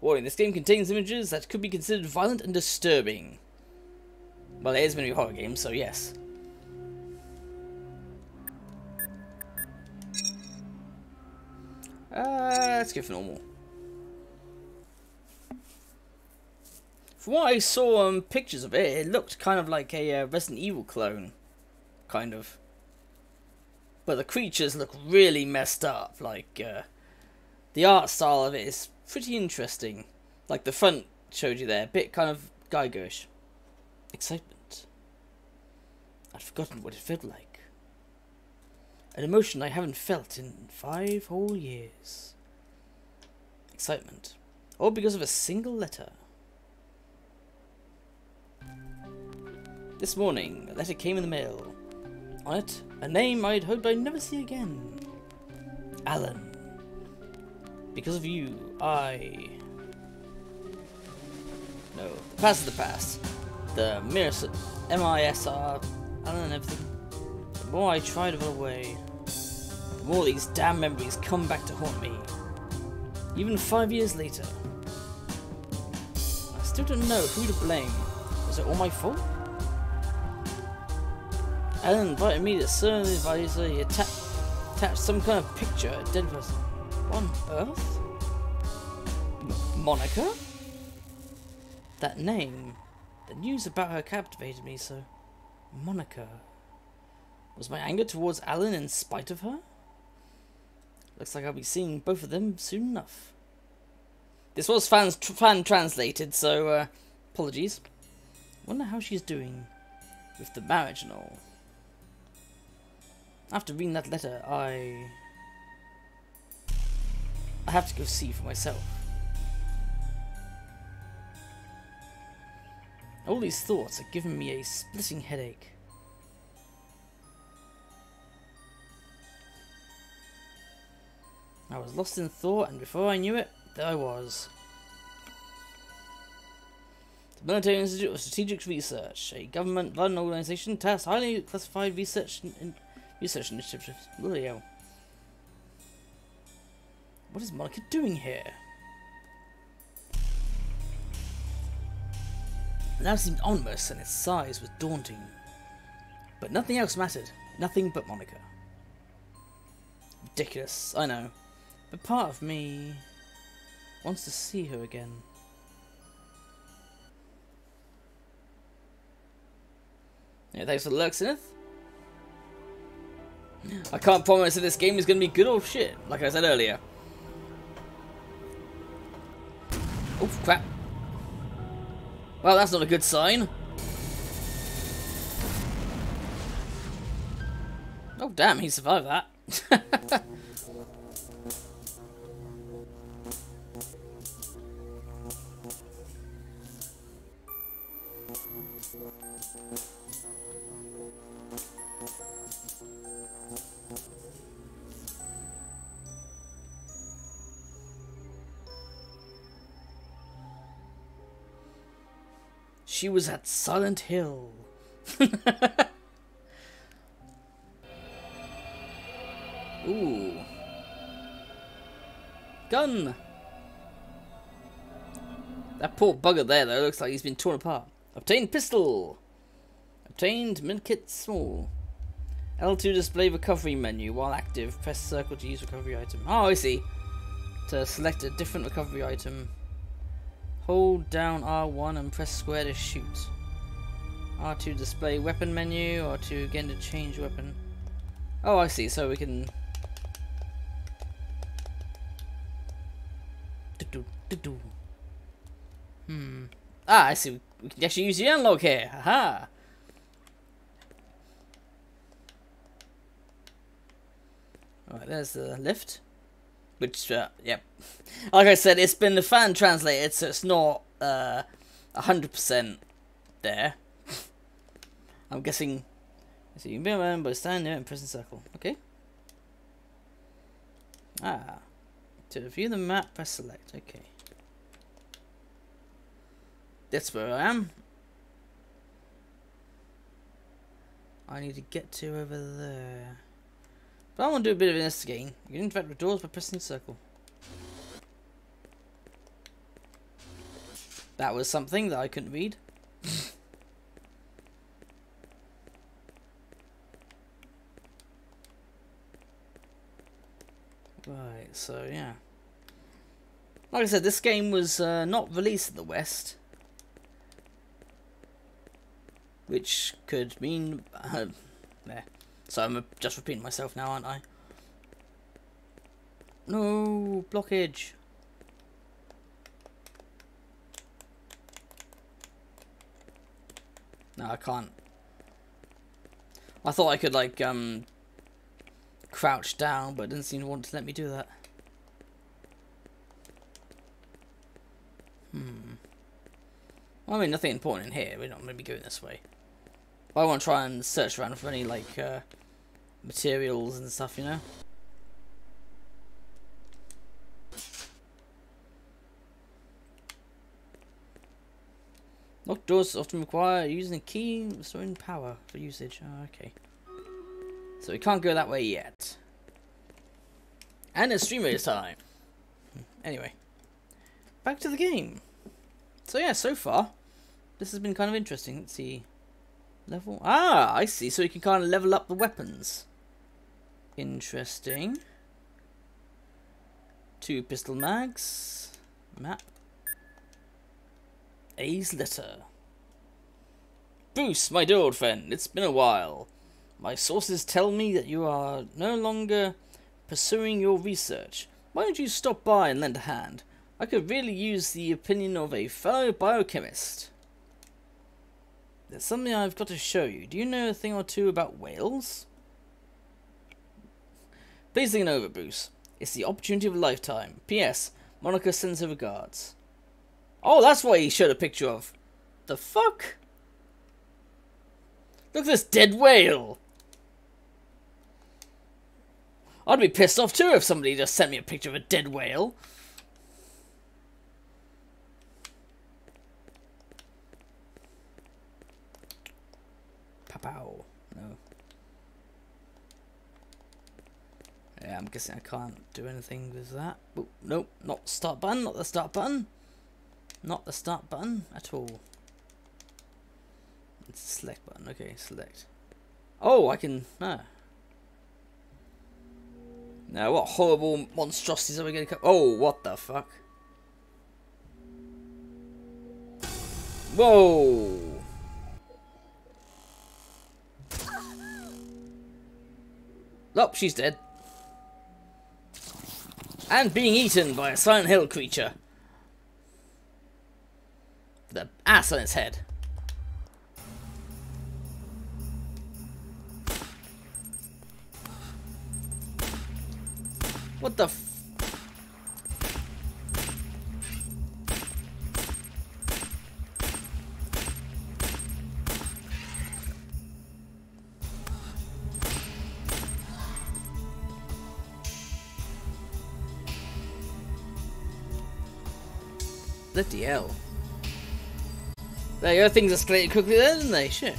Warning, this game contains images that could be considered violent and disturbing. Well, it is going to be a horror game, so yes. Uh, let's go for normal. From what I saw on pictures of it, it looked kind of like a uh, Resident Evil clone. Kind of. But the creatures look really messed up. Like, uh, the art style of it is pretty interesting. Like the front showed you there, a bit kind of Geigerish. Excitement. I'd forgotten what it felt like. An emotion I haven't felt in five whole years. Excitement. All because of a single letter. This morning, a letter came in the mail. On it, a name I'd hoped I'd never see again. Allen. Because of you, I... No, the past is the past. The M-I-S-R, Allen and everything. The more I try to run away, the more these damn memories come back to haunt me. Even five years later. I still don't know who to blame. Was it all my fault? Allen invited me to serve advisor. He atta attached some kind of picture, a dead person. On Earth? M Monica? That name. The news about her captivated me, so. Monica. Was my anger towards Allen in spite of her? Looks like I'll be seeing both of them soon enough. This was fans fan translated, so uh, apologies. Wonder how she's doing with the marriage and all. After reading that letter, I... I have to go see for myself. All these thoughts are giving me a splitting headache. I was lost in thought, and before I knew it, there I was. The Military Institute of Strategic Research, a government-run organization tasked highly classified research in research initiatives. Bloody hell. What is Monica doing here? The lab seemed ominous and its size was daunting. But nothing else mattered. Nothing but Monica. Ridiculous, I know. But part of me wants to see her again. Yeah, thanks for the lurk, Zenith. I can't promise that this game is going to be good or shit, like I said earlier. Oh, crap. Well, that's not a good sign. Oh, damn, he survived that. She was at Silent Hill. Ooh. Gun! That poor bugger there, though, looks like he's been torn apart. Obtained pistol! Obtained medkit small. L2 display recovery menu. While active, press circle to use recovery item. Oh, I see. To select a different recovery item. Hold down R1 and press square to shoot. R2 display weapon menu, R2 again to change weapon. Oh, I see, so we can... Hmm. Ah, I see. We can actually use the unlock here. Haha. Alright, there's the lift. Which, uh, yep. Like I said, it's been the fan translated, so it's not uh, 100% there. I'm guessing. So you can be around by standing there in prison circle. Okay. Ah. To view the map, press select. Okay. That's where I am. I need to get to over there. But I want to do a bit of investigating. You can interact with doors by pressing circle. That was something that I couldn't read. right, so yeah. Like I said, this game was uh, not released in the West. Which could mean... Uh. So I'm just repeating myself now, aren't I? No, blockage. No, I can't. I thought I could, like, um, crouch down, but it didn't seem to want to let me do that. Hmm. Well, I mean, nothing important in here. We're not going to be going this way. I want to try and search around for any, like, uh, materials and stuff, you know? Locked doors often require using a key restoring power for usage. Oh, okay. So we can't go that way yet. And it's stream race time. Anyway. Back to the game. So yeah, so far, this has been kind of interesting. Let's see. Level. Ah, I see. So you can kind of level up the weapons. Interesting. Two pistol mags. Map. A's letter. Bruce, my dear old friend, it's been a while. My sources tell me that you are no longer pursuing your research. Why don't you stop by and lend a hand? I could really use the opinion of a fellow biochemist. There's something I've got to show you. Do you know a thing or two about whales? Please it over, Bruce. It's the opportunity of a lifetime. P.S. Monica sends her regards. Oh, that's what he showed a picture of. The fuck? Look at this dead whale. I'd be pissed off too if somebody just sent me a picture of a dead whale. Pow No. Yeah, I'm guessing I can't do anything with that. Oh, nope, not start button, not the start button. Not the start button at all. It's the select button. Okay, select. Oh, I can... Ah. Now, what horrible monstrosities are we going to. Oh, what the fuck? Whoa! Oh, she's dead. And being eaten by a Silent Hill creature the ass on its head. What the Bloody hell. There you go, things escalated quickly there, didn't they? Shit.